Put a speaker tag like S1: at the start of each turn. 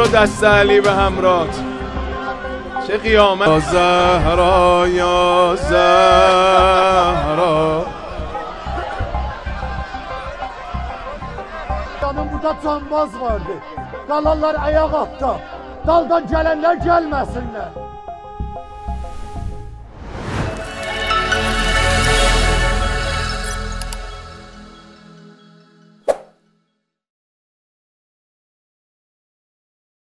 S1: برو دست علی به همرات چه قیامت یا زهرا یا زهرا
S2: Adamın burada canbaz vardı. Qalanlar ayağa atdı. Daldan gələnlər gəlməsinlər.